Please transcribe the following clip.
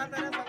ಮಾತಾಡೋದು